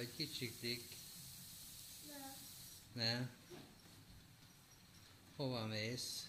hogy kicsiklik. Nem. Nem? Hova mész?